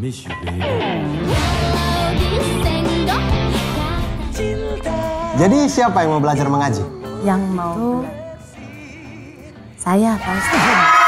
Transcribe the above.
miss you baby. Jadi siapa yang mau belajar mengaji? Yang mau. Saya pasti.